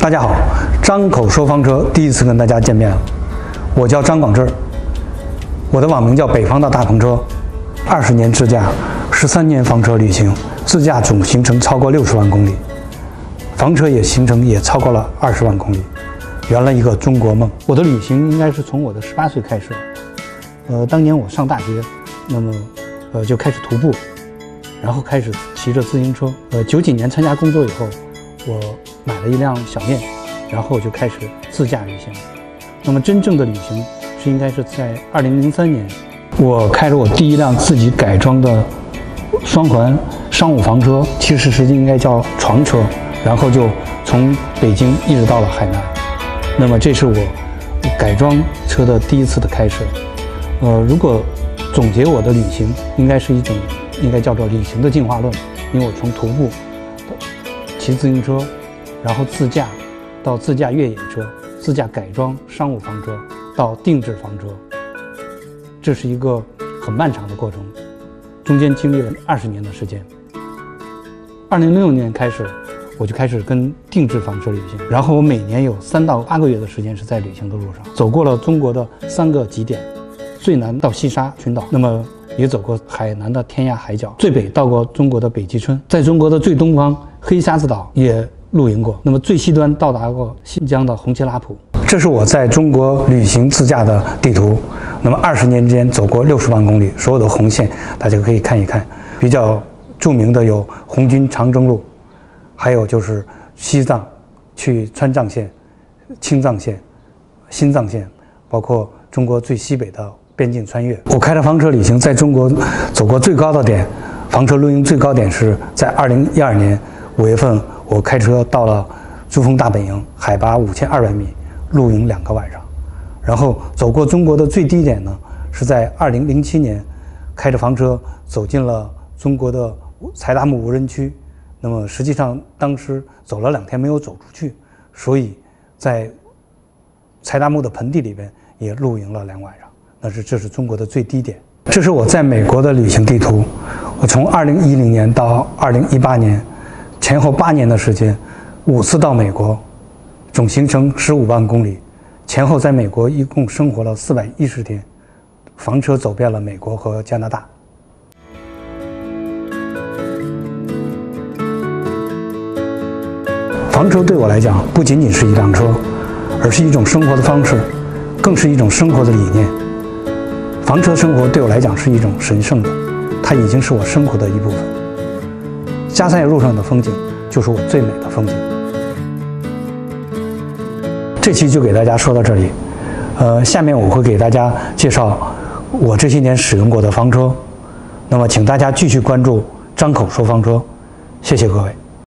大家好，张口说房车第一次跟大家见面了，我叫张广志，我的网名叫北方的大篷车，二十年自驾，十三年房车旅行，自驾总行程超过六十万公里，房车也行程也超过了二十万公里，圆了一个中国梦。我的旅行应该是从我的十八岁开始，呃，当年我上大学，那么呃就开始徒步，然后开始骑着自行车，呃，九几年参加工作以后，我。买了一辆小面，然后就开始自驾旅行。那么真正的旅行是应该是在二零零三年，我开着我第一辆自己改装的双环商务房车，其实实际应该叫床车，然后就从北京一直到了海南。那么这是我改装车的第一次的开始。呃，如果总结我的旅行，应该是一种应该叫做旅行的进化论，因为我从徒步、骑自行车。然后自驾，到自驾越野车，自驾改装商务房车，到定制房车，这是一个很漫长的过程，中间经历了二十年的时间。二零零六年开始，我就开始跟定制房车旅行，然后我每年有三到八个月的时间是在旅行的路上，走过了中国的三个极点，最南到西沙群岛，那么也走过海南的天涯海角，最北到过中国的北极村，在中国的最东方黑瞎子岛也。露营过，那么最西端到达过新疆的红旗拉普。这是我在中国旅行自驾的地图。那么二十年间走过六十万公里，所有的红线大家可以看一看。比较著名的有红军长征路，还有就是西藏去川藏线、青藏线、新藏线，包括中国最西北的边境穿越。我开着房车旅行，在中国走过最高的点，房车露营最高点是在二零一二年五月份。我开车到了珠峰大本营，海拔五千二百米，露营两个晚上，然后走过中国的最低点呢，是在二零零七年，开着房车走进了中国的柴达木无人区。那么实际上当时走了两天没有走出去，所以在柴达木的盆地里边也露营了两晚上。那是这是中国的最低点。这是我在美国的旅行地图，我从二零一零年到二零一八年。前后八年的时间，五次到美国，总行程十五万公里，前后在美国一共生活了四百一十天，房车走遍了美国和加拿大。房车对我来讲不仅仅是一辆车，而是一种生活的方式，更是一种生活的理念。房车生活对我来讲是一种神圣的，它已经是我生活的一部分。加塞路上的风景就是我最美的风景。这期就给大家说到这里，呃，下面我会给大家介绍我这些年使用过的房车，那么请大家继续关注张口说房车，谢谢各位。